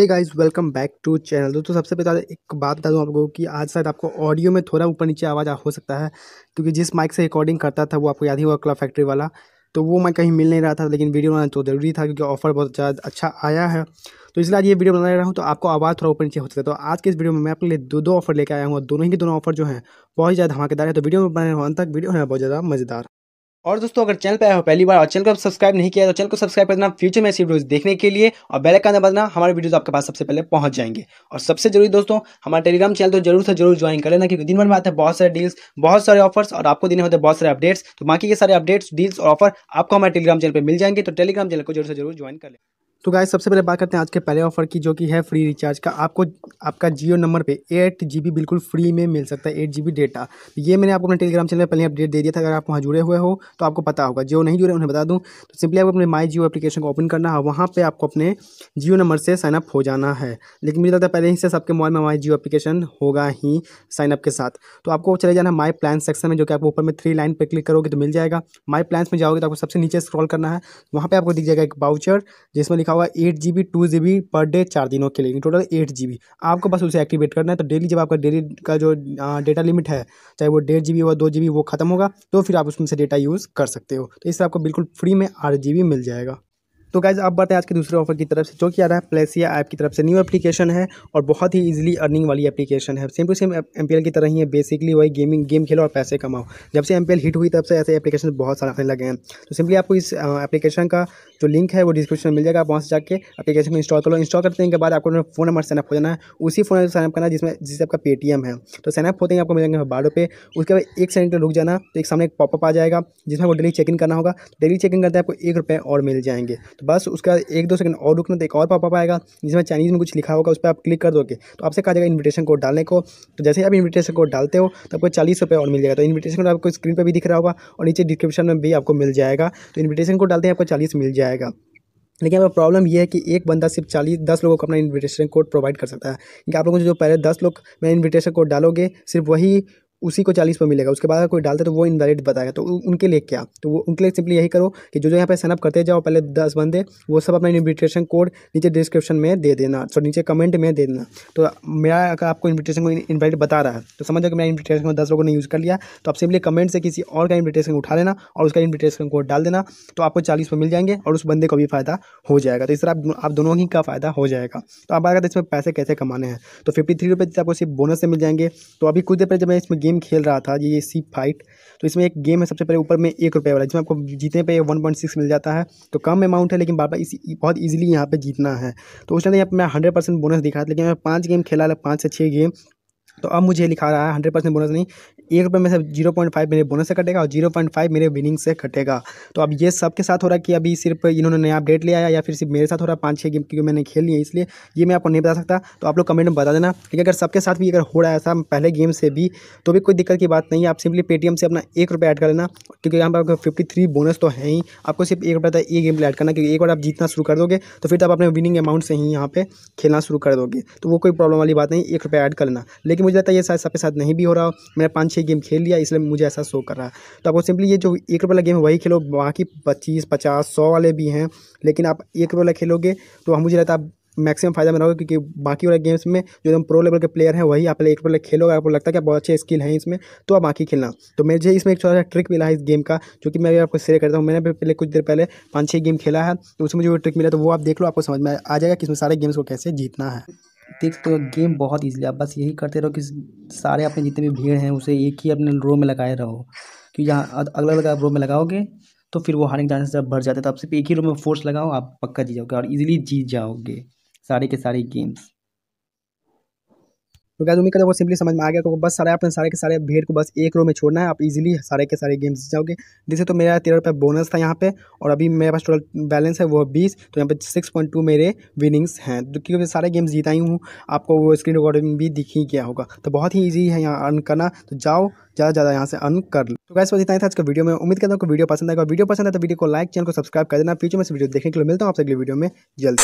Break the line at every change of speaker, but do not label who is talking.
Hey guys welcome back to channel दोस्तों, सबसे पहले एक बात बता दूँ आपको कि आज शायद आपको ऑडियो में थोड़ा ऊपर नीचे आवाज़ हो सकता है, क्योंकि जिस माइक से रिकॉर्डिंग करता था, वो आपको याद ही हुआ क्लब फैक्ट्री वाला। तो वो मैं कहीं मिल नहीं रहा था, लेकिन वीडियो बनाना तो ज़रूरी था, क्योंकि ऑफ़र बहुत ज़्यादा अच्छा आया है। तो इसलिए आज ये वीडियो बना रहा हूँ तो आपको आवाज़ थोड़ा ऊपर नीचे हो सकता है। तो आज के इस वीडियो में मैं अपने लिए दो दो ऑफ़र लेकर आया हूँ दोनों ही के दोनों ऑफ़र जो हैं, बहुत ज़्यादा धमाकेदार है। तो वीडियो में बने अंत तक वीडियो है, बहुत ज़्यादा मज़ेदार। और दोस्तों, अगर चैनल पर आए हो, पहली बार और चैनल को सब्सक्राइब नहीं किया तो चैनल को सब्सक्राइब करना फ्यूचर में ऐसी वीडियोस देखने के लिए और बेल आइकन दबाना, हमारे वीडियोस आपके पास सबसे पहले पहुँच जाएँगे। और सबसे ज़रूरी दोस्तों, हमारा टेलीग्राम चैनल तो ज़रूर से ज़रूर ज्वाइन कर लेना, क्योंकि दिन भर में आते हैं बहुत सारे डील्स बहुत सारे ऑफर्स और आपको देने होते हैं बहुत सारे अपडेट्स तो बाकी के सारे अपडेट्स डील्स और ऑफ़र आपको हमारे टेलीग्राम चैनल पर मिल जाएँगे तो टेलीग्राम चैनल को ज़रूर से ज़रूर ज्वाइन कर लें। तो गाय सबसे पहले बात करते हैं आज के पहले ऑफ़र की, जो कि है फ्री रिचार्ज का। आपको आपका जियो नंबर पे एट जी बिल्कुल फ्री में मिल सकता है एट जी डेटा ये मैंने आपको अपने टेलीग्राम चैनल में पहले अपडेट दे दिया था, अगर आप वहाँ जुड़े हुए हो तो आपको पता होगा। जो नहीं जुड़े, उन्हें बता दूँ। तो सिंपली आपको अपने माई जियो एप्लीकेशन को ओपन करना है, वहाँ पर आपको अपने जियो नंबर से साइनअप हो जाना है। लेकिन मुझे लगता है पहले ही से सबके मोबाइल में माई जियो एप्लीकेशन होगा ही साइनअप के साथ। तो आपको चले जाना माई प्लान सेक्शन में, जो कि आपको ऊपर में थ्री लाइन पर क्लिक करोगे तो मिल जाएगा। माई प्लान में जाओगे तो आपको सबसे नीचे स्क्रॉल करना है। वहाँ पर आपको दिख जाएगा एक बाउचर जिसमें हुआ eight G B to G B per day चार दिनों के लिए टोटल एट जी बी आपको बस उसे एक्टिवेट करना है तो डेली जब आपका डेली का जो डेटा लिमिट है, चाहे वो डेढ़ जी बी हो दो जी बी वो खत्म होगा तो फिर आप उसमें से डेटा यूज़ कर सकते हो। तो इससे आपको बिल्कुल फ्री में आठ जी बी मिल जाएगा। तो गाइज़ बढ़ते हैं आज के दूसरे ऑफ़र की तरफ़ से, जो कि आ रहा है प्लेसिया ऐप की तरफ़ से। न्यू एप्लीकेशन है और बहुत ही इजीली अर्निंग वाली एप्लीकेशन है। सेम टू सेम एम की तरह ही है बेसिकली वही गेमिंग गेम खेलो और पैसे कमाओ। जब से MPL हिट हुई, तब से ऐसे एप्लीकेशन बहुत सारे आने लगे हैं। तो सिंपली आपको इस एप्लीकेशन का जो लिंक है वो डिस्क्रिप्शन में मिल जाएगा, आप वहाँ से जाकर एप्लीकेशन को इंस्टॉल करो इंस्टॉल करते हैं के बाद आपको फ़ोन नंबर सेनअप हो जाना है। उसी फ़ोन नंबर सेनअप करना जिसमें, जिससे आपका पेटीएम है। तो सेनअप होते हैं आपको मिल जाएँगे बारह रुपये उसके बाद एक सेकंड रुक जाना तो एक सामने एक पॉपअप आ जाएगा, जिसमें आपको डेली चेक इन करना होगा। डेली चेक इन करते हैं आपको एक रुपये और मिल जाएँगे। तो बस उसका एक दो सेकंड और रुकना तो एक और पॉपअप आएगा, जिसमें चाइनीज़ में कुछ लिखा होगा, उस पर आप क्लिक कर दोगे। तो आपसे कहा जाएगा इन्विटेशन कोड डालने को। तो जैसे आप इन्विटेशन कोड डालते हो तो आपको चालीस रुपये और मिल जाएगा। तो इन्विटेशन कोड आपको स्क्रीन पर भी दिख रहा होगा और नीचे डिस्क्रिप्शन में भी आपको मिल जाएगा। तो इन्विटेशन कोड डालते हैं आपको चालीस मिल जाएगा। लेकिन अब प्रॉब्लम यह है कि एक बंदा सिर्फ़ चालीस, दस लोगों को अपना इन्विटेशन कोड प्रोवाइड कर सकता है। क्योंकि आप लोगों जो पहले दस लोग, में इन्विटेशन कोड डालोगे, सिर्फ़ वही उसी को चालीस पर मिलेगा। उसके बाद अगर कोई डालता है तो वो इनवैलिड बताएगा। तो उनके लिए क्या? तो वो, उनके लिए सिंपली यही करो कि जो जो यहाँ पे साइनअप करते जाओ, पहले दस बंदे, वो सब अपना इन्विटेशन कोड नीचे डिस्क्रिप्शन में दे देना। तो नीचे कमेंट में दे देना। तो मेरा अगर आपको इन्विटेशन को इन्वाइट बता रहा है तो समझ जाओ कि मेरा इन्विटेशन को दस लोगों ने यूज़ कर लिया तो आप सिंपली कमेंट से किसी और का इन्विटेशन उठा लेना और उसका इन्विटेशन कोड डाल देना तो आपको चालीस पर मिल जाएँगे और उस बंदे को भी फ़ायदा हो जाएगा। तो इस तरह आप दोनों ही का फ़ायदा हो जाएगा। तो आप अगर इसमें पैसे कैसे कमाने हैं? तो फिफ्टी थ्री आपको सिर्फ़ बोनस से मिल जाएँगे। तो अभी कुछ देर पहले जब मैं इसमें खेल रहा था, ये सी फाइट। तो इसमें एक गेम है सबसे पहले ऊपर में एक रुपये वाला, जिसमें आपको जीतने पे वन पॉइंट सिक्स मिल जाता है। तो कम अमाउंट है, लेकिन बार बार इसी, बहुत ईजिली यहाँ पे जीतना है। तो उस टाइम यहाँ पर मैं हंड्रेड परसेंट बोनस दिखा लेकिन मैं पाँच गेम खेला, पाँच से छः गेम। तो अब मुझे लिखा रहा है हंड्रेड परसेंट बोनस नहीं। एक रुपये में से ज़ीरो पॉइंट फाइव मेरे बोनस से कटेगा और ज़ीरो पॉइंट फाइव मेरे विनिंग से कटेगा। तो अब ये सबके साथ हो रहा है कि अभी सिर्फ़ इन्होंने नया अपडेट लिया है या फिर सिर्फ़ मेरे साथ हो रहा है? पाँच छः गेम क्योंकि मैंने खेल लिया इसलिए ये मैं आपको नहीं बता सकता। तो आप लोग कमेंट में बता देना। लेकिन अगर सबके साथ भी अगर हो रहा है ऐसा पहले गेम से भी तो भी कोई दिक्कत की बात नहीं है। आप सिंपली पेटीएम से अपना एक रुपये ऐड कर लेना, क्योंकि यहाँ पर आपको फिफ्टी थ्री बोनस तो है ही। आपको सिर्फ़ एक रुपये ये गेम ऐड करना क्योंकि एक बार आप जीतना शुरू कर दोगे तो फिर तो आप अपने विनिंग अमाउंट से ही यहाँ पे खेलना शुरू कर दोगे। तो वो कोई प्रॉब्लम वाली बात नहीं, एक रुपये ऐड कर लेना। लेकिन मुझे लगता है, ये शायद सबके साथ नहीं भी हो रहा मैंने पाँच छः गेम खेल लिया, इसलिए मुझे ऐसा शो कर रहा है। तो आपको सिंपली ये जो एक रुपये वाला गेम है, वही खेलो। बाकी पच्चीस, पचास, सौ वाले भी हैं, लेकिन आप एक रुपये वाला खेलोगे तो मुझे लगता है मैक्सिमम फ़ायदा में रहोगे, क्योंकि बाकी वाले गेम्स में जो एकदम प्रो लेवल के प्लेयर हैं, वही आप एक रुपये खेलोगे, आपको लगता है कि बहुत अच्छे स्किल हैं इसमें तो आप बाकी खेलना। तो मुझे इसमें एक छोटा सा ट्रिक मिला है इस गेम का, जो कि मैं भी आपको शेयर करता हूँ। मैंने भी पहले कुछ देर पहले पाँच छः गेम खेला है तो उसमें मुझे वो ट्रिक मिला तो वो आप देख लो, आपको समझ में आ जाएगा कि इसमें सारे गेम्स को कैसे जीतना है।
देख सकते हो गेम बहुत ईजिली आप बस यही करते रहो कि सारे अपने जितने भी भीड़ हैं, उसे एक ही अपने रो में लगाए रहो। कि यहाँ अलग अलग आप रो में लगाओगे तो फिर वो हारने के चांसेस जब बढ़ जाते हैं तो आप सिर्फ़ एक ही रो में फोर्स लगाओ, आप पक्का जीत जाओगे और इजीली जीत जाओगे सारे के सारे गेम्स
तो क्या उम्मीद करते सिंपली समझ में आ गया तो बस सारे आपने सारे के सारे भीड़ को बस एक रो में छोड़ना है। आप इजीली सारे के सारे गेम्स जाओगे। जैसे तो मेरा तेरह रुपये बोनस था यहाँ पे और अभी मेरे पास टोटल बैलेंस है वो बीस तो यहाँ पे सिक्स पॉइंट टू मेरे विनिंग्स हैं। तो क्योंकि सारे गेम्स जीता ही हूँ, आपको वो स्क्रीन रिकॉर्डिंग भी दिख ही गया होगा। तो बहुत ही ईजी है यहाँ अर्न करना। तो जाओ, ज़्यादा ज़्यादा यहाँ से अर्न कर लो। तो कैसे इतना ही था आज वीडियो में। उम्मीद करता हूँ वीडियो पसंद आएगा। वीडियो पसंद है तो वीडियो को लाइक चैनल को सब्सक्राइब कर देना। फ्यूचर में से वीडियो देखने के लिए मिलता हूँ आपसे अगले वीडियो में। जल्द।